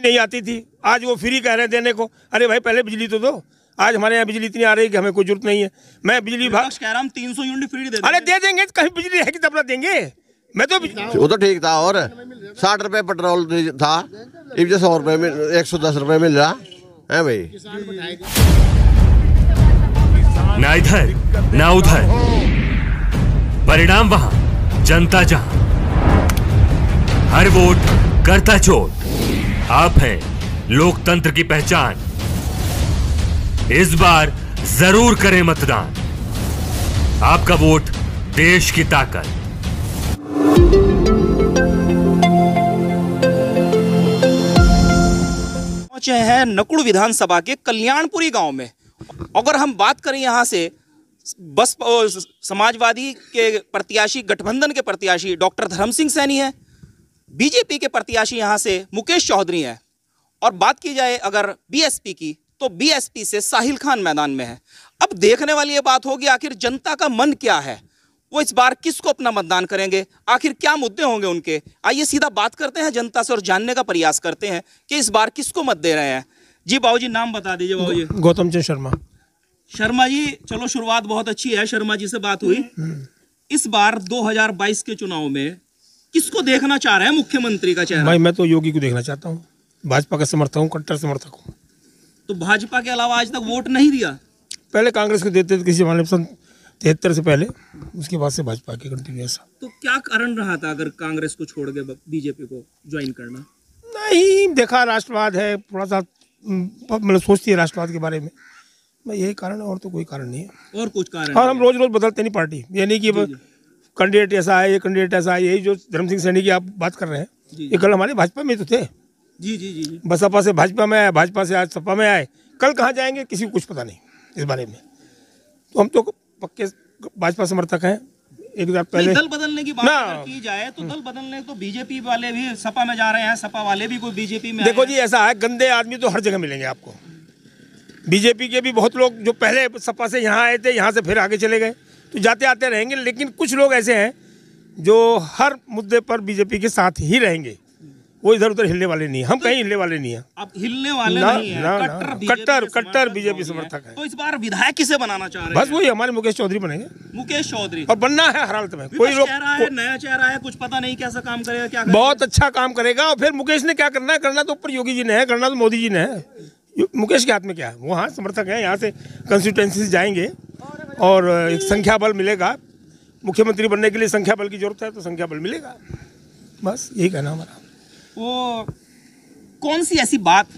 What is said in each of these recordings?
नहीं आती थी। आज वो फ्री कह रहे हैं देने को। अरे भाई पहले बिजली तो दो। आज हमारे यहाँ बिजली इतनी आ रही है कि हमें कोई ज़रूरत नहीं है। मैं बिजली विभाग कह रहा हम तीन सौ यूनिट फ्री दे अरे दे देंगे कहीं बिजली है कि तब ना देंगे? मैं तो वो तो ठीक था और साठ रुपए पेट्रोल था। इब सौ रुपए में एक सौ दस रुपए मिल रहा। है भाई? ना इधर ना उधर। परिणाम वहाँ जनता जहाँ। हर वोट करता चोट। आप है लोकतंत्र की पहचान। इस बार ज़रूर करें मतदान। आपका वोट देश की ताकत। पहुँचे हैं नकुड़ विधानसभा के कल्याणपुरी गाँव में। अगर हम बात करें यहाँ से बस समाजवादी के प्रत्याशी, गठबंधन के प्रत्याशी डॉक्टर धर्म सिंह सैनी है। बीजेपी के प्रत्याशी यहाँ से मुकेश चौधरी हैं। और बात की जाए अगर बीएसपी की तो बीएसपी से साहिल खान मैदान में है। अब देखने वाली ये बात होगी आखिर जनता का मन क्या है? वो इस बार किसको अपना मतदान करेंगे? आखिर क्या मुद्दे होंगे उनके? आइए सीधा बात करते हैं जनता से और जानने का प्रयास करते हैं कि इस बार किसको मत दे रहे हैं। जी बाबूजी नाम बता दीजिए बाबूजी। गौतम चंद शर्मा। शर्मा जी चलो शुरुआत बहुत अच्छी है शर्मा जी से बात हुई। इस बार 2022 के चुनाव में किसको देखना चाह रहे हैं मुख्यमंत्री का चेहरा? भाई मैं तो योगी को देखना चाहता हूँ। भाजपा का समर्थक हूँ कट्टर समर्थक हूँ। तो भाजपा के अलावा आज तक वोट नहीं दिया? पहले कांग्रेस को देते थे किसी जमाने में तिहत्तर से पहले। उसके बाद से भाजपा की कंटिन्यूस तो क्या कारण रहा था अगर कांग्रेस को छोड़ के बीजेपी को ज्वाइन करना? नहीं देखा राष्ट्रवाद है थोड़ा सा मतलब सोचती है राष्ट्रवाद के बारे में। मैं यही कारण है और तो कोई कारण नहीं है। और कुछ कारण और हम रोज रोज बदलते नहीं पार्टी। ये नहीं कि कैंडिडेट ऐसा है ये कैंडिडेट ऐसा है यही जो धर्म सिंह सैनी की आप बात कर रहे हैं ये कल हमारे भाजपा में तो थे। जी जी जी बसपा से भाजपा में आए भाजपा से आज सपा में आए कल कहाँ जाएँगे किसी को कुछ पता नहीं इस बारे में। तो हम तो पक्के भाजपा समर्थक हैं एक बार पहले। दल बदलने की बात। की जाए तो दल बदलने तो बीजेपी वाले भी सपा में जा रहे हैं सपा वाले भी कोई बीजेपी में देखो जी ऐसा है गंदे आदमी तो हर जगह मिलेंगे आपको। बीजेपी के भी बहुत लोग जो पहले सपा से यहाँ आए थे यहाँ से फिर आगे चले गए। तो जाते आते रहेंगे लेकिन कुछ लोग ऐसे हैं जो हर मुद्दे पर बीजेपी के साथ ही रहेंगे। वो इधर उधर हिलने वाले नहीं हैं। हम कहीं हिलने वाले नहीं हैं। अब हिलने वाले ना, नहीं है। ना, कट्टर कट्टर- कट्टर समर्थक है। तो इस बार विधायक किसे बनाना चाह रहे हैं? बस वही हमारे मुकेश चौधरी बनेंगे। मुकेश चौधरी। और बनना है हर हालत में। कोई लोग नया चेहरा है कुछ पता नहीं कैसा काम करेगा क्या बहुत अच्छा काम करेगा और फिर मुकेश ने क्या करना है? करना तो ऊपर योगी जी ने है करना तो मोदी जी ने है। मुकेश के हाथ में क्या है? वो हाँ समर्थक है यहाँ से कंस्टिट्यूंसी जाएँगे। और एक संख्या बल मिलेगा। मुख्यमंत्री बनने के लिए संख्या बल की ज़रूरत है तो संख्या बल मिलेगा। बस यही कहना हमारा। वो कौन सी ऐसी बात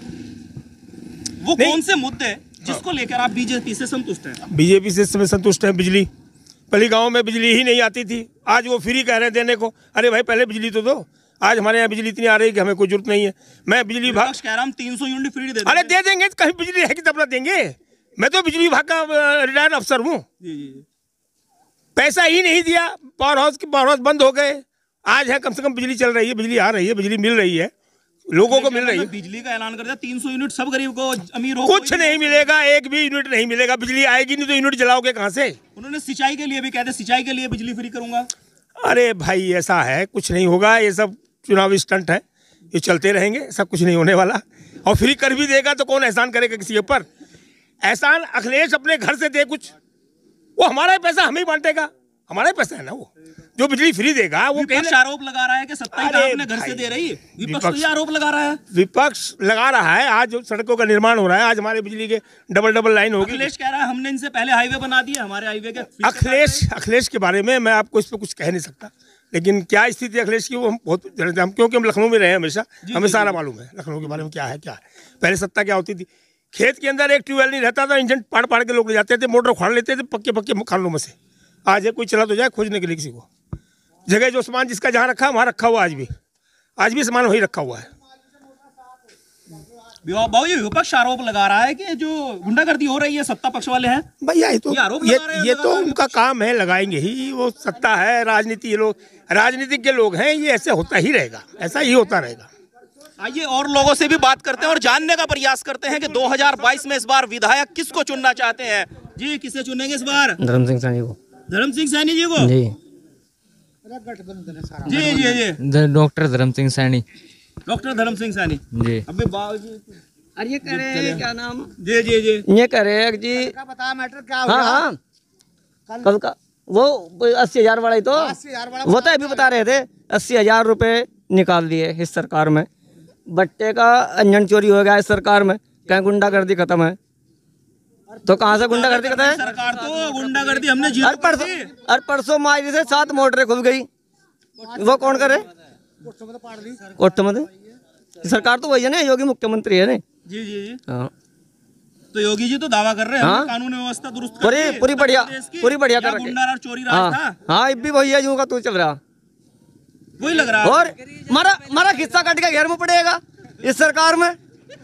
वो कौन से मुद्दे जिसको लेकर आप बीजेपी से संतुष्ट हैं? बीजेपी से इस समय संतुष्ट है बिजली। पहले गाँव में बिजली ही नहीं आती थी। आज वो फ्री कह रहे हैं देने को। अरे भाई पहले बिजली तो दो। आज हमारे यहाँ बिजली इतनी आ रही है कि हमें कोई ज़रूरत नहीं है। मैं बिजली विपक्ष कह रहा हूँ तीन सौ यूनिट फ्री दे अरे। दे देंगे कहीं बिजली है कि तब ना देंगे? मैं तो बिजली विभाग का रिटायर्ड अफसर हूँ। पैसा ही नहीं दिया पावर हाउस के पावर हाउस बंद हो गए। आज है कम से कम बिजली चल रही है बिजली आ रही है बिजली मिल रही है। लोगों को मिल रही है। बिजली का ऐलान कर दिया तीन सौ यूनिट सब गरीब को अमीर हो कुछ नहीं मिलेगा एक भी यूनिट नहीं मिलेगा। बिजली आएगी नहीं तो यूनिट जलाओगे कहाँ से? उन्होंने सिंचाई के लिए भी कहते सिंचाई के लिए बिजली फ्री करूँगा। अरे भाई ऐसा है कुछ नहीं होगा ये सब चुनावी स्टंट है। ये चलते रहेंगे सब कुछ नहीं होने वाला। और फ्री कर भी देगा तो कौन एहसान करेगा किसी के ऊपर? एहसान अखिलेश अपने घर से दे कुछ। वो हमारा ही पैसा हमें बांटेगा। हमारा ही पैसा है ना वो। जो बिजली फ्री देगा वो कहीं विपक्ष आरोप लगा रहा है कि सत्ता ही अपने घर से दे रही है। विपक्ष तो ये आरोप लगा रहा है। विपक्ष लगा रहा है। आज सड़कों का निर्माण हो रहा है। आज हमारे बिजली के डबल डबल लाइन होगी। अखिलेश कह रहा है हमने इनसे पहले हाईवे बना दिए हमारे हाईवे के अखिलेश अखिलेश के बारे में मैं आपको इस पर कुछ कह नहीं सकता। लेकिन क्या स्थिति अखिलेश की वो हम बहुत जानते हैं। हम क्योंकि हम लखनऊ में रहे हैं हमेशा हमें सारा मालूम है लखनऊ के बारे में क्या है क्या है। पहले सत्ता क्या होती थी? खेत के अंदर एक ट्यूबवेल नहीं रहता था इंजन पाड़ पाड़ के लोग ले जाते थे मोटर उखाड़ लेते थे पक्के पक्के खानों में से। आज है कोई चला तो जाए खोजने के लिए किसी को। जगह जो सामान जिसका जहाँ रखा है वहाँ रखा हुआ आज भी। आज भी सामान वहीं रखा हुआ है। बाबू विपक्ष आरोप लगा रहा है कि जो गुंडागर्दी हो रही है सत्ता पक्ष वाले हैं। भैया ये तो ये आरोप ये ये तो उनका काम है लगाएँगे ही। वो सत्ता है राजनीति ये लोग राजनीतिक के लोग हैं ये ऐसे होता ही रहेगा ऐसा ही होता रहेगा। आइए और लोगों से भी बात करते हैं और जानने का प्रयास करते हैं कि 2022 में इस बार विधायक किसको चुनना चाहते हैं? जी किसे चुनेंगे इस बार? धर्म सिंह सैनी को। धर्म सिंह सैनी जी को? जी। जी जी जी। डॉक्टर धर्म सिंह सैनी। डॉक्टर धर्म सिंह सैनी। जी। अबे बाबूजी अरे ये कह रहे हैं क्या नाम? जी जी जी। ये कह रहे हैं जी बताया मैटर क्या हाँ हाँ। कल का वो अस्सी हज़ार वाला ही तो। वो तो अभी बता रहे थे अस्सी हज़ार रुपए निकाल दिए इस सरकार में। बट्टे का अंजन चोरी हो गया इस सरकार में। कहीं गुंडागर्दी खत्म है? तो कहाँ से गुंडागर्दी खत्म है? सरकार तो गुंडागर्दी हमने अरे परसों अरे परसों मायरी से सात मोटरें खुल गई। वो कौन करे? कोटमद सरकार तो वही है ना योगी मुख्यमंत्री है ना। जी जी जी। हाँ। तो योगी जी तो दावा कर रहे हैं हाँ। कानून व्यवस्था दुरुस्त पूरी पूरी बढ़िया पूरी बढ़िया कर गुंडा और चोरी राज हाँ। हाँ अब भी वही है यूँ का तू चल रहा। वही लग रहा है। और मारा मारा खिस्सा कट के घर में पड़ेगा इस सरकार में।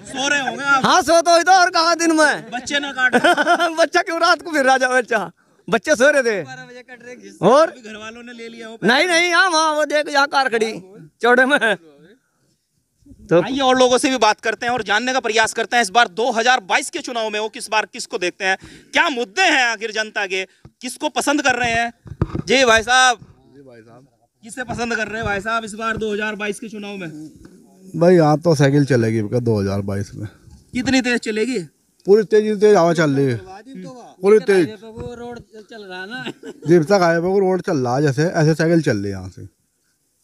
सो रहे होंगे आप। हाँ सो तो ही तो और कहा दिन में? बच्चे ना काट बच्चा क्यों रात को फिर राजा बच्चा? बच्चे सो रहे थे। और? घर वालों ने ले लिया नहीं नहीं हाँ वहाँ वो देख यहाँ कार खड़ी चौड़े में। तो आइए और लोगों से भी बात करते हैं और जानने का प्रयास करते हैं इस बार 2022 के चुनाव में वो किस बार किसको देखते हैं? क्या मुद्दे हैं आखिर जनता के? किसको पसंद कर रहे हैं? जी भाई साहब। जी भाई साहब। किसे पसंद कर रहे हैं भाई साहब इस बार 2022 के चुनाव में? भाई यहाँ तो साइकिल चलेगी दो हज़ार बाईस में? कितनी तेज चलेगी? पूरी तेज़ी से तेज हवा चल रही है। पूरी तेज। रोड चल रहा है ना। जब तक आए पे रोड चल रहा है जैसे ऐसे साइकिल चल रही है यहाँ से।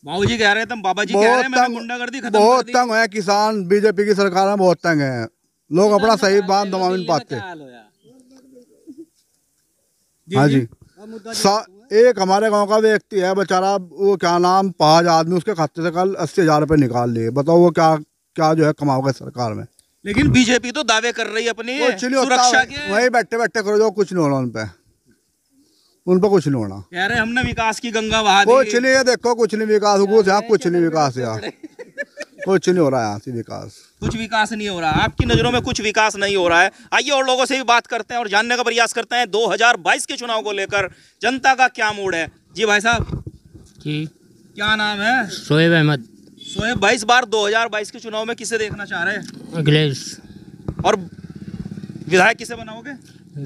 बाबू जी कह रहे थे तुम बाबा जी कह रहे बहुत हैं तंग गुंडागर्दी खत्म बहुत तंग है किसान बीजेपी की सरकार में बहुत तंग है। लोग अपना सही बात दबा नहीं पाते। हाँ जी। सा- एक हमारे गाँव का व्यक्ति है बेचारा वो क्या नाम पाँच आदमी उसके खाते से कल अस्सी हज़ार रुपये निकाल लिए। बताओ वो क्या क्या जो है कमाओगे सरकार में? लेकिन बीजेपी तो दावे कर रही है अपनी सुरक्षा के। वहीं बैठे बैठे करो जो कुछ नहीं होना उन पे। उन पे कुछ नहीं होना। कह रहे हमने विकास की गंगा बहा दी। कुछ नहीं है देखो कुछ नहीं विकास कुछ यहाँ कुछ नहीं विकास यहाँ कुछ नहीं हो रहा है यहाँ से विकास। कुछ विकास नहीं हो रहा। है आपकी नज़रों में कुछ विकास नहीं हो रहा है। आइए और लोगों से भी बात करते हैं और जानने का प्रयास करते हैं। 2022 के चुनाव को लेकर जनता का क्या मूड है? जी भाई साहब। जी। क्या नाम है? शोएब अहमद। सोहेब भाई इस बार 2022 के चुनाव में किसे देखना चाह रहे हैं? अखिलेश। और विधायक किसे बनाओगे?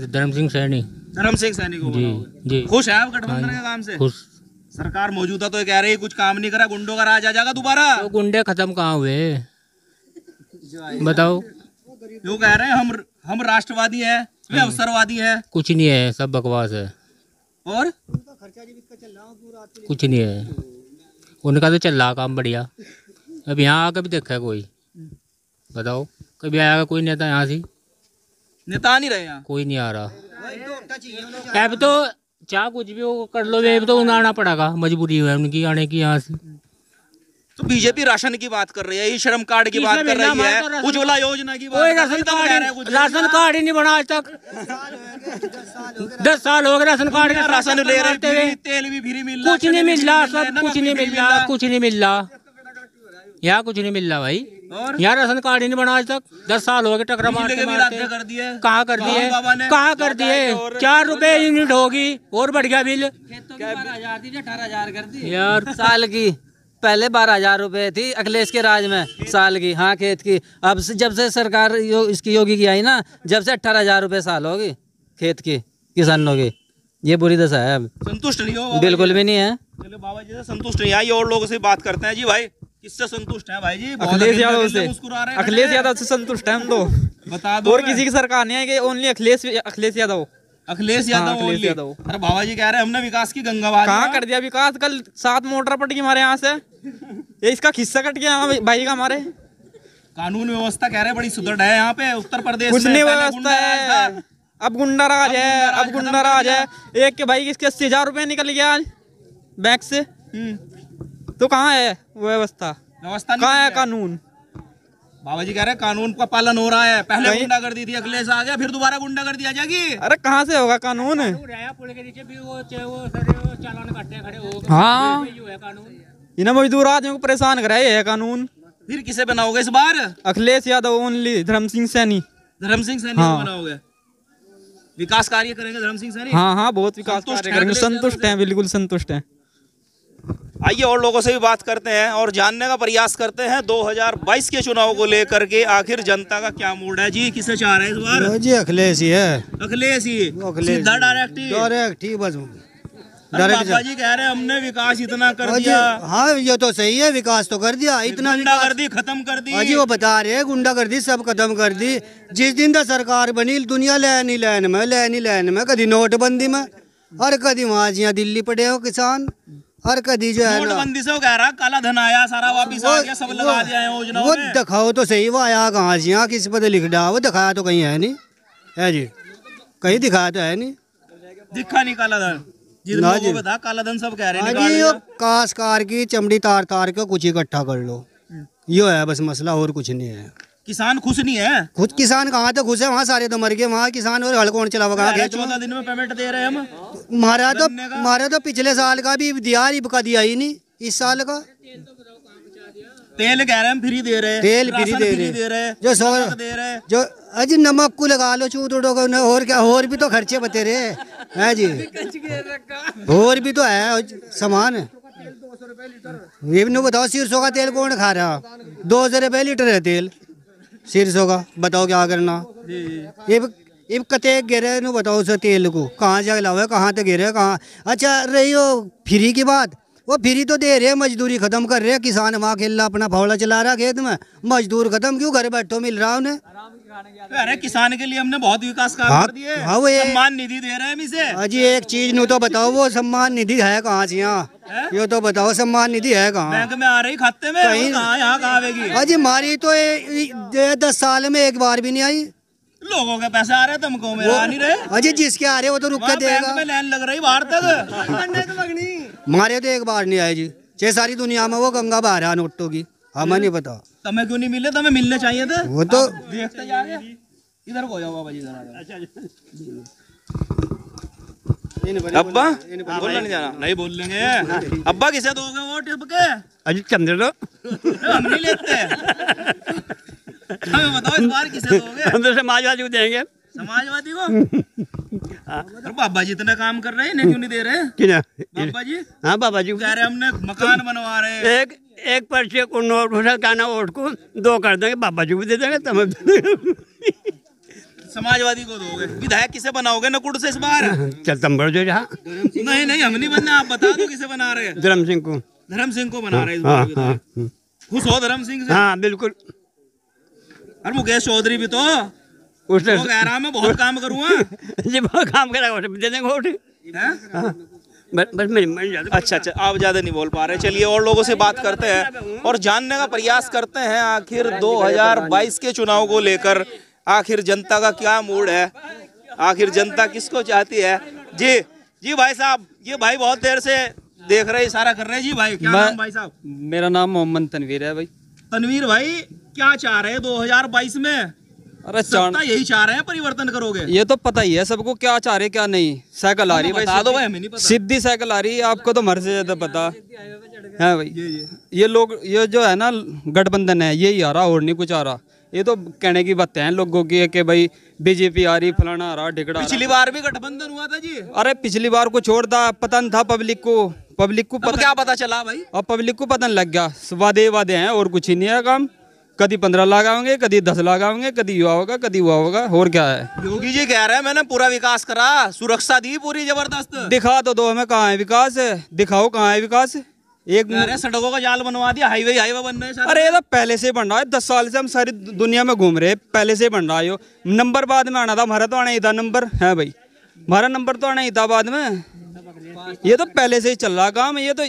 धर्म सिंह सैनी। धर्म सिंह सैनी को जी बनाओगे। जी। खुश है आप गठबंधन के काम से? खुश। सरकार मौजूदा तो कह रही है कुछ काम नहीं करा गुंडों का राज आ जाएगा दोबारा। तो गुंडे खत्म कहाँ हुए? बताओ। जो कह रहे हैं हम हम राष्ट्रवादी हैं वे अवसरवादी हैं। कुछ नहीं है सब बकवास है। और? कुछ नहीं है। उनका तो चल रहा काम बढ़िया। अब यहाँ आकर भी देखा है कोई। बताओ कभी आया कोई नेता यहाँ से? नेता नहीं रहे यहाँ। कोई नहीं आ रहा। अब तो चाहे कुछ भी वो कर लो अब तो उन्हें आना पड़ेगा मजबूरी है उनकी आने की यहाँ से। तो बीजेपी राशन की बात कर रही है श्रम कार्ड की बात कर रही है उज्ज्वला योजना की बात है, राशन हैं कार्ड राशन कार्ड ही नहीं बना आज तक। दस साल हो गए राशन कार्ड के राशन ले रहे तेल भी फ्री मिल कुछ नहीं मिल रहा सब कुछ नहीं मिल रहा। कुछ नहीं मिल रहा। यहाँ कुछ नहीं मिल रहा भाई। और? यहाँ राशन कार्ड ही नहीं बना आज तक। दस साल हो गए टकरा मारते के मारते। कर दिए। कहाँ कर दिए? कहाँ कर दिए? चार रुपए यूनिट होगी और बढ़ गया बिल दी अठारह हज़ार कर दी। यार। साल की पहले बारह हज़ार रुपए थी अखिलेश के राज में। साल की हाँ खेत की। अब से जब से सरकार यो, इसकी योगी की आई ना जब से अठारह हज़ार रुपए साल होगी खेत की किसानों की। ये बुरी दशा है अब। संतुष्ट नहीं हो बिल्कुल भी नहीं है। चलो बाबा जी से संतुष्ट नहीं आई और लोगों से बात करते हैं। जी भाई। किससे संतुष्ट है भाई जी? अखिलेश यादव से। अखिलेश यादव से संतुष्ट है हम तो बता दो और किसी की सरकार नहीं है कि ओनली अखिलेश अखिलेश यादव। अखिलेश हाँ, यादव अखिलेश यादव। अरे बाबा जी कह रहे हैं हमने विकास की गंगा कहाँ कर दिया विकास? कल सात मोटर पट गई हमारे यहाँ से। ये इसका खिस्सा कट गया भाई का हमारे। कानून व्यवस्था कह रहे बड़ी सुदृढ़ है यहाँ पे उत्तर प्रदेश कुछ नहीं व्यवस्था। है। अब गुंडा राज है अब गुंडा राज है। एक के भाई किसके अस्सी हज़ार रुपये निकल गया आज बैंक से। हम्म, तो कहाँ है व्यवस्था? व्यवस्था कहाँ है। कानून? बाबा जी कह रहे हैं कानून का पालन हो रहा है। पहले कहीं- गुंडा कर दी थी अखिलेश आ गया फिर दोबारा गुंडा कर दिया जाएगी। अरे कहाँ से होगा कानून? हाँ इन्हें मजदूर आदमी को परेशान करा है कानून। फिर किसे बनाओगे इस बार? अखिलेश यादव ओनली धर्म सिंह सैनी। धर्म सिंह सैनी हाँ। बनाओगे? विकास कार्य करेंगे धर्म सिंह सैनी? हाँ हाँ बहुत विकास कार्य करेंगे। संतुष्ट से? हैं बिल्कुल संतुष्ट हैं। आइए और लोगों से भी बात करते हैं और जानने का प्रयास करते हैं 2022 के चुनाव को लेकर के आखिर जनता का क्या मूड है? जी किसे चाह रहे हैं इस बार? जी अखिलेश ही है। अखिलेश ही सीधा डायरेक्ट ही। डायरेक्ट ही बस। डायरेक्ट बाबा जी कह रहे हैं हमने विकास इतना कर दिया। हाँ ये तो सही है विकास तो कर दिया इतना विकास गुंडागर्दी खत्म कर दी। जी वो बता रहे हैं गुंडागर्दी सब खत्म कर दी। जिस दिन तक सरकार बनी दुनिया लैन ही लैन में लैन ही लैन में कभी नोटबंदी में और कभी वहाँ जिया दिल्ली पड़े हो किसान। और कभी जो है नोटबंदी से वो कह रहा काला धन आया सारा वापिस आ गया सब लगा दिया है योजनाओं वो दिखाओ तो सही वो आया कहाँ से यहाँ किसी पर लिख डाला वो दिखाया तो कहीं है नहीं। है जी? कहीं दिखाया तो है नहीं। दिखा नहीं काला धन। ना जी। बता काला धन सब कह रहे हाँ हैं जी लिया। वो कार की चमड़ी तार तार के कुछ इकट्ठा कर लो। यो है बस मसला और कुछ नहीं है। किसान खुश नहीं है? खुद किसान कहाँ तो खुश है? वहाँ सारे तो मर गए। वहाँ किसान और हल कौन चलावा कहाँ चौदह दिन में पेमेंट दे रहे हम। हमारा तो? हमारा तो पिछले साल का भी दिया ही का दिया ही नहीं। इस साल का। तेल कह रहे हम फ्री दे रहे तेल फ्री दे रहे दे रहे जो सौ दे रहे जो अजी नमक को लगा लो चूत उड़ो और क्या और भी तो खर्चे बते रहे हैं। जी? और भी तो है सामान ये भी नहीं बताओ सिरसों का तेल कौन खा रहा? दो सौ रुपये लीटर है तेल। सिरसों होगा बताओ क्या करना? ये इब कते गिरे नु बताओ उस तेल को। कहाँ जग लाओ है कहाँ तक गिरे कहाँ? अच्छा रही हो फ्री की बात? वो फ्री तो दे रहे हैं मजदूरी खत्म कर रहे हैं किसान वहाँ खेल रहा अपना फावड़ा चला रहा खेत में। मजदूर खत्म क्यों घर बैठो मिल रहा उन्हें? अरे किसान के लिए हमने बहुत विकास काम हाँ, कर दिए। हाँ, वो सम्मान निधि दे रहे हैं इसे। अजी एक चीज़ नु तो बताओ वो सम्मान निधि है कहाँ से यहाँ? ये तो बताओ सम्मान निधि है कहाँ? बैंक में आ रही खाते में कहीं- यहाँ कहाँ आवेगी? अजी हमारी तो ये- ये दस साल में एक बार भी नहीं आई। लोगों के पैसे आ रहे तुमको में आ नहीं रहे। अजी जिसके आ रहे वो तो रुक के देगा। में लाइन लग रही बाहर तक। हमारे तो एक बार नहीं आए जी। छह सारी दुनिया में वो गंगा बहा रहा नोटों की। हमें नहीं पता तुम्हें क्यों नहीं मिले? तुम्हें मिलने चाहिए थे। वो तो देखते जाओगे इधर को जाओ बाबा जी इधर आ जाओ। अब्बा। बोलना नहीं जाना नहीं बोल लेंगे अब्बा किसे दोगे वोट के? अजी चंद्र लो। हम नहीं लेते। हमें बताओ इस बार किसे दोगे? हम तो समाजवादी को देंगे। समाजवादी को? अरे बाबा जी इतना काम कर रहे हैं इन्हें क्यों नहीं दे रहे? ना? बाबा जी? हाँ बाबा जी। कह रहे हैं हमने मकान बनवा रहे हैं। एक एक पर्ची को नोट उठा कहना वोट को दो कर देंगे बाबा जी को दे देंगे तब हम समाजवादी को दोगे? विधायक किसे बनाओगे? नकुड़ से इस बार। चल तंबर जो जहाँ। नहीं नहीं हम नहीं बनना आप बता दो किसे बना रहे हैं। धर्म सिंह को। धर्म सिंह को बना रहे हैं हाँ हाँ। हाँ। खुश हो धर्म सिंह से? हाँ बिल्कुल। और मुकेश चौधरी भी तो। उसने कह रहा मैं बहुत काम करूँगा जी बहुत काम करेगा दे देंगे वोट। बस ज़्यादा अच्छा अच्छा आप ज़्यादा नहीं बोल पा रहे। चलिए और लोगों से बात करते हैं और जानने का प्रयास करते हैं आखिर 2022 के चुनाव को लेकर। आखिर जनता का क्या मूड है? आखिर जनता किसको चाहती है? जी जी भाई साहब ये भाई बहुत देर से देख रहे इशारा कर रहे हैं। जी भाई क्या नाम भाई साहब? मेरा नाम मोहम्मद तनवीर है भाई। तनवीर भाई क्या चाह रहे हैं 2022 में? अरे सत्ता यही चाह रहे हैं परिवर्तन करोगे। ये तो पता ही है सबको क्या चाह रहे क्या नहीं। साइकिल आ रही है बता दो भाई हमें नहीं पता। सीधी साइकिल आ रही है आपको तो मर से ज़्यादा पता। है भाई। ये लोग ये जो है ना गठबंधन है यही आ रहा और नहीं कुछ आ रहा। ये तो कहने की बातें हैं लोगों की कि भाई बीजेपी आ रही फलाना आ रहा ढिकड़ा। पिछली बार भी गठबंधन हुआ था जी। अरे पिछली बार को छोड़ था पता नहीं था पब्लिक को पब्लिक को पता क्या पता चला भाई? अब पब्लिक को पता नहीं लग गया। वादे वादे हैं और कुछ ही नहीं है काम। कभी पंद्रह लाख आएँगे कभी दस लाख आएँगे कभी युवा होगा कभी हुआ होगा और क्या है? योगी जी कह रहे हैं मैंने पूरा विकास करा सुरक्षा दी पूरी ज़बरदस्त। दिखा तो दो हमें कहाँ है विकास? दिखाओ कहाँ है विकास? एक सड़कों का जाल बनवा दिया हाईवे हाईवे बन रहे हैं अरे ये तो पहले से बन रहा है दस साल से हम सारी दुनिया में घूम रहे हैं पहले से बन रहा है नंबर बाद में आना था हमारा तो आना ही था नंबर है भाई? हमारा नंबर तो आना ही था बाद में। ये तो पहले से ही चल रहा काम ये तो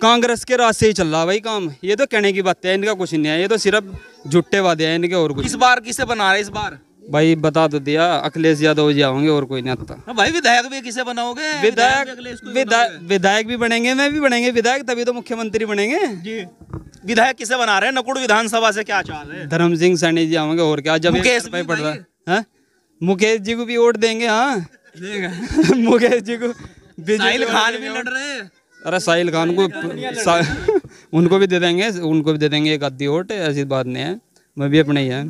कांग्रेस के रास्ते ही चल रहा भाई काम। ये तो कहने की बात है इनका कुछ नहीं है ये तो सिर्फ़ झुट्टे वादे हैं इनके और कुछ इस बार किसे बना रहे इस बार? भाई बता तो दिया अखिलेश यादव जी आओगे और कोई नहीं आता। हाँ भाई विधायक भी किसे बनाओगे? विधायक विधायक भी बनेंगे मैं भी बनेंगे विधायक तभी तो मुख्यमंत्री बनेंगे। जी। विधायक किसे बना रहे हैं? नकुड़ विधानसभा से क्या चाह रहे हैं? धर्म सिंह सैनी जी आएँगे और क्या? जब मुकेश रुपये भी पड़ रहा है हाँ? मुकेश जी को भी वोट देंगे हाँ? मुकेश जी को खान भी लड़ रहे हैं। अरे साहिल खान को सा, उनको भी दे देंगे उनको भी दे देंगे एक आधी वोट ऐसी बात नहीं है मैं भी अपने ही है।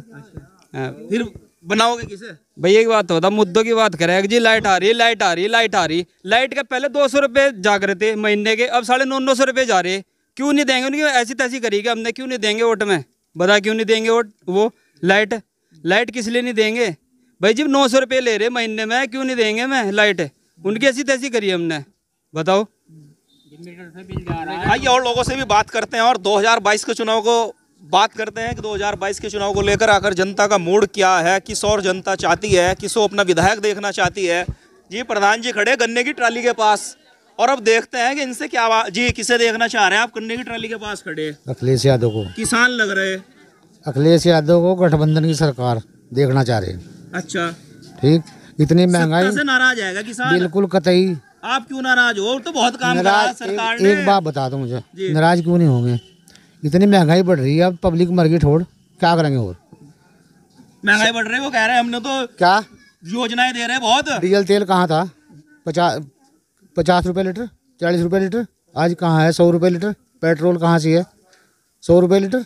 हाँ। फिर बनाओगे किसे? भाई एक बात बता मुद्दों की बात करें। जी लाइट आ रही है लाइट आ रही है लाइट आ रही। लाइट के पहले दो सौ रुपये जाग रहे थे महीने के अब साढ़े नौ नौ सौ रुपये जा रहे। क्यों नहीं देंगे उनकी? ऐसी तैसी करेगी हमने क्यों नहीं देंगे वोट में? बता क्यों नहीं देंगे वोट? वो लाइट लाइट किस लिए नहीं देंगे? भाई जी नौ सौ रुपये ले रहे महीने में क्यों नहीं देंगे मैं लाइट? उनकी ऐसी तैसी करी हमने। बताओ। आइए और लोगों से भी बात करते हैं और 2022 के चुनाव को बात करते हैं कि 2022 के चुनाव को लेकर आकर जनता का मूड क्या है किस और जनता चाहती है किसको अपना विधायक देखना चाहती है। जी प्रधान जी खड़े गन्ने की ट्राली के पास। और अब देखते हैं कि इनसे क्या जी किसे देखना चाह रहे हैं आप? गन्ने की ट्राली के पास खड़े। अखिलेश यादव को। किसान लग रहे। अखिलेश यादव को गठबंधन की सरकार देखना चाह रहे अच्छा। ठीक? इतनी महँगाई से नाराज़ आएगा किसान? बिल्कुल कतई आप क्यों नाराज़ हो? तो बहुत काम करा नाराज़ सरकार एक, ने। एक बात बता दो मुझे। नाराज़ क्यों नहीं होंगे? इतनी महँगाई बढ़ रही है अब पब्लिक मर गई ठोड़ क्या करेंगे और? महँगाई बढ़ रही है वो कह रहे हैं हमने तो क्या? योजनाएँ दे रहे हैं बहुत। डीजल तेल कहाँ था? पचास पचास रुपये लीटर चालीस रुपये लीटर आज कहाँ है? सौ रुपये लीटर पेट्रोल कहाँ से है? सौ रुपये लीटर।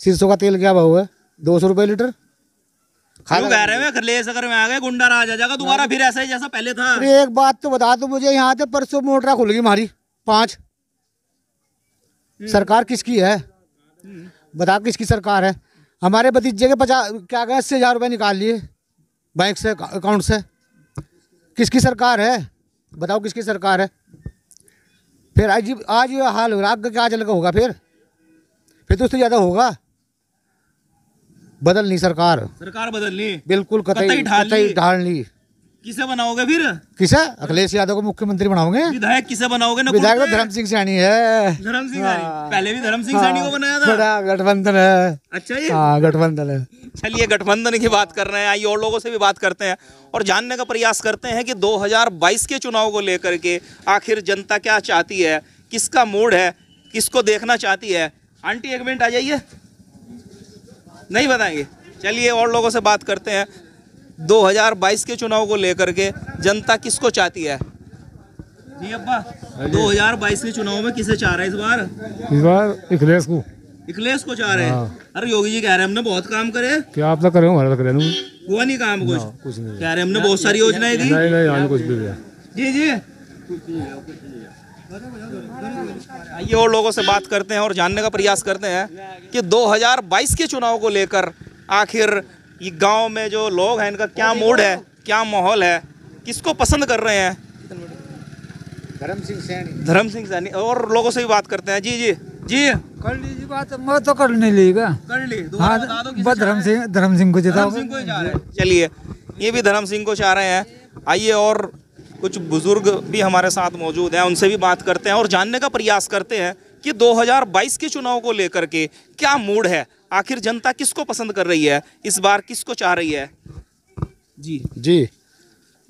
सरसों का तेल क्या भाव है? दो सौ रुपये लीटर क्यों कह रहे हैं अखिलेश अगर में आ गए गुंडा राज आ जाएगा दोबारा फिर ऐसा ही जैसा पहले था। अरे एक बात तो बता दो मुझे यहाँ से परसों मोटरा खुल गई हमारी पाँच। सरकार किसकी है? बता किसकी सरकार है? हमारे भतीजे के पचास क्या गए अस्सी हज़ार रुपये निकाल लिए बैंक से अकाउंट से। किसकी सरकार है? बताओ किसकी सरकार है? फिर आज आज ये हाल हो रहा आगे क्या चल होगा फिर? फिर तो उससे ज़्यादा होगा। बदलनी सरकार। सरकार बदलनी बिल्कुल कतई कतई ढाल ली। किसे बनाओगे फिर? किसे? अखिलेश यादव को मुख्यमंत्री बनाओगे? विधायक किसे बनाओगे? ना विधायक तो धर्म सिंह सैनी है। धर्म सिंह पहले भी धर्म सिंह सैनी को बनाया था। बड़ा गठबंधन है। अच्छा ये? हाँ गठबंधन है। चलिए गठबंधन की बात कर रहे हैं। आइए और लोगों से भी बात करते हैं और जानने का प्रयास करते हैं कि 2022 के चुनाव को लेकर के आखिर जनता क्या चाहती है किसका मूड है किसको देखना चाहती है। आंटी एक मिनट आ जाइए। नहीं बताएँगे चलिए और लोगों से बात करते हैं। 2022 के चुनाव को लेकर के जनता किसको चाहती है? जी अब्बा 2022 के चुनाव में किसे चाह रहे हैं इस बार? इस बार अखिलेश को। अखिलेश को चाह रहे हैं। अरे योगी जी कह रहे हैं हमने बहुत काम करे। क्या आप तो करे हमारा तो करे हुआ नहीं काम कुछ? कुछ नहीं। कह रहे हमने बहुत सारी योजनाएँ दी। नहीं नहीं कुछ भी जी जी। आइए और लोगों से बात करते हैं और जानने का प्रयास करते हैं कि 2022 के चुनाव को लेकर आखिर ये गाँव में जो लोग हैं इनका क्या मूड है क्या माहौल है किसको पसंद कर रहे हैं? धर्म सिंह सैनी। धर्म सिंह सैनी और लोगों से भी बात करते हैं। जी जी जी। कर लीजिए बात मैं तो कर नहीं लेगा कर ली। हाँ दोबारा बता दो किसे बस धर्म सिंह धर्म सिंह को जिताओ धर्म सिंह को चाह रहे हैं। चलिए ये भी धर्म सिंह को चाह रहे हैं। आइए और कुछ बुज़ुर्ग भी हमारे साथ मौजूद हैं उनसे भी बात करते हैं और जानने का प्रयास करते हैं कि 2022 के चुनाव को लेकर के क्या मूड है। आखिर जनता किसको पसंद कर रही है? इस बार किसको चाह रही है? जी। जी।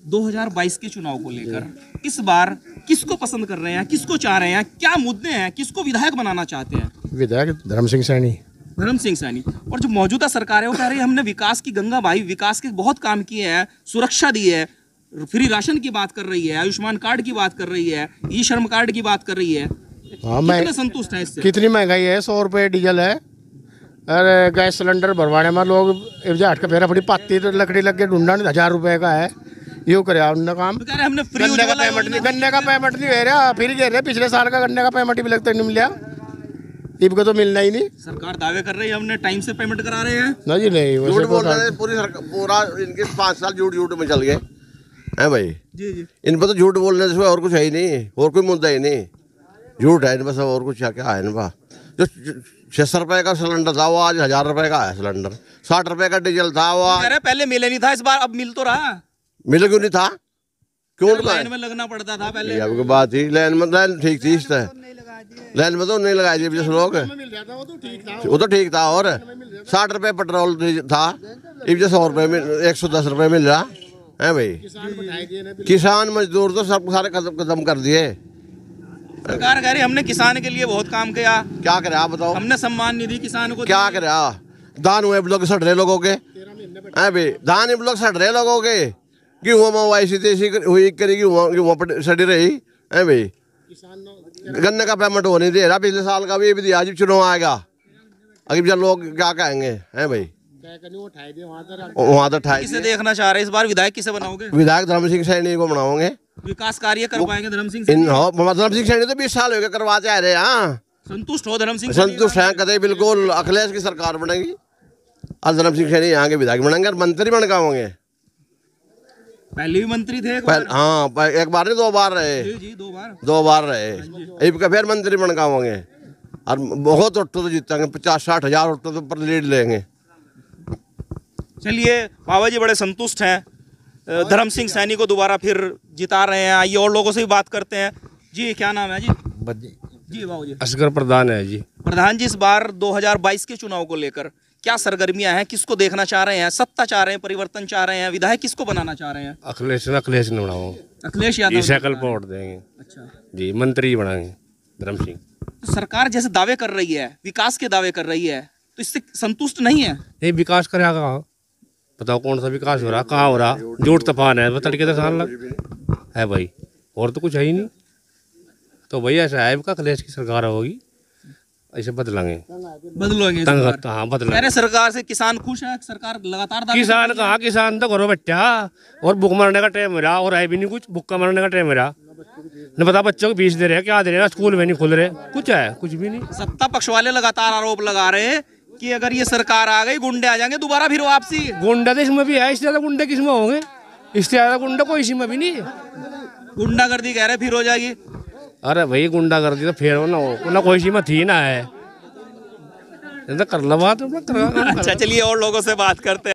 2022 के चुनाव को लेकर इस बार किसको पसंद कर रहे हैं? किसको चाह रहे हैं? क्या मुद्दे हैं? किसको विधायक बनाना चाहते हैं? विधायक धर्म सिंह सैनी। धर्म सिंह सैनी। और जो मौजूदा सरकार है वो कह रही है हमने विकास की गंगा भाई विकास के बहुत काम किए हैं सुरक्षा दी है फ्री राशन की बात कर रही है आयुष्मान कार्ड की बात कर रही है ई श्रम कार्ड की बात कर रही है। हाँ मैं कितने संतुष्ट हैं इससे? कितनी महँगाई है? सौ रुपये डीजल है। अरे गैस सिलेंडर भरवाने में लोग हट के फेरा फड़ी पाती तो लकड़ी लग के ढूंढा नहीं हज़ार रुपए का है। यू करे उनने काम कह हमने फ्री गन्ने का पेमेंट नहीं गन्ने का पेमेंट नहीं दे रहा फिर दे रहे पिछले साल का गन्ने का पेमेंट भी लगता नहीं मिला। को तो मिलना ही नहीं। सरकार दावे कर रही है हमने टाइम से पेमेंट करा रहे हैं। ना जी नहीं बोल तो रहे पूरी सरकार पूरा इनके पाँच साल झूठ झूठ में चल गए। हैं भाई? जी जी। इन पर तो झूठ बोलने से और कुछ है ही नहीं और कोई मुद्दा ही नहीं। झूठ है इन पर और कुछ क्या है पर जो छः सौ रुपए का सिलेंडर था वो आज हज़ार रुपये का है सिलेंडर। साठ रुपए का डीजल था वो रहे पहले मिले नहीं था इस बार अब मिल तो रहा। मिल क्यों नहीं था? क्यों लाइन में लगना पड़ता था पहले। ये आपकी बात थी लाइन में लाइन ठीक थी इस तरह लाइन में तो नहीं लगाई थी जैसे लोग। वो तो ठीक था। और साठ रुपये पेट्रोल था जो सौ रुपये में एक सौ दस रुपये मिल रहा। है भाई? किसान मजदूर तो सब सारे खत्म कर दिए। सरकार कह रही हमने किसान के लिए बहुत काम किया। क्या करे आप बताओ? हमने सम्मान निधि किसान को क्या करे दान हुए लोग सड़ रहे लोगों के। हैं भाई दान लोग सड़ रहे लोगों के। क्यों हुआ ऐसी तैसी हुई करेगी वहाँ पर सड़ी रही। है भाई गन्ने का पेमेंट हो नहीं दे रहा पिछले साल का भी दिया चुनाव आएगा। अभी जब लोग क्या कहेंगे? हैं भाई वहाँ तो ठाई किसे देखना चाह रहे इस बार? विधायक किसे बनाओगे? विधायक धर्म सिंह सैनी को बनाओगे। विकास कार्य कर पाएँगे धर्म सिंह? हो धर्म सिंह सैनी तो बीस साल हो गए करवाते आ रहे हाँ संतुष्ट हो धर्म सिंह संतुष्ट हैं बिल्कुल अखिलेश की सरकार बनेगी। और धर्म सिंह सैनी यहाँ के विधायक बनेंगे और मंत्री बन के होंगे। पहले भी मंत्री थे पहले हाँ एक बार नहीं दो बार रहे। जी जी दो बार। दो बार रहे। का फिर मंत्री बन गाओगे और बहुत ऑटो तो जीतेंगे पचास साठ हज़ार ऑटो तो पर लीड लेंगे। चलिए बाबा जी बड़े संतुष्ट हैं। धर्म सिंह सैनी को दोबारा फिर जिता रहे हैं। आइए और लोगों से भी बात करते हैं। जी क्या नाम है जी? जी बाबू जी असगर प्रधान है जी। प्रधान जी इस बार 2022 के चुनाव को लेकर क्या सरगर्मियाँ हैं? किसको देखना चाह रहे हैं? सत्ता चाह रहे हैं? परिवर्तन चाह रहे हैं? विधायक किसको बनाना चाह रहे हैं? अखिलेश ने अखिलेश ने बनाओ। अखिलेश यादव जी साइकिल पर वोट देंगे। अच्छा। जी मंत्री बनाएँगे धर्म सिंह। तो सरकार जैसे दावे कर रही है विकास के दावे कर रही है तो इससे संतुष्ट नहीं है? ये विकास करेगा बताओ कौन सा विकास हो रहा कहाँ हो रहा? जोट तूफ़ान है बता के साल लग है भाई और तो कुछ है ही नहीं। तो भाई ऐसा है का अखिलेश की सरकार होगी? ऐसे बदलेंगे। बदलोगे तंग सरकार। हाँ बदलेंगे। सरकार से किसान खुश है सरकार लगातार किसान कहाँ किसान तो करो बच्चा और भूख मरने का टाइम हो रहा और है भी नहीं कुछ भूखा मरने का टाइम रहा। न पता बच्चों को फ़ीस दे रहे हैं क्या दे रहे हैं स्कूल में नहीं खुल रहे। कुछ है कुछ भी नहीं। सत्ता पक्ष वाले लगातार आरोप लगा रहे हैं कि अगर ये सरकार आ गई गुंडे आ जाएँगे दोबारा फिर वापसी? गुंडा तो इसमें भी है इससे ज़्यादा गुंडे किसमें होंगे? इससे ज़्यादा गुंडा कोई इसमें भी नहीं है। गुंडागर्दी कह रहे फिर हो जाएगी। अरे भाई गुंडागर्दी तो फिर हो ना हो ना कोई सीमा थी ना है। तो कर लो बात अच्छा चलिए और लोगों से बात करते हैं।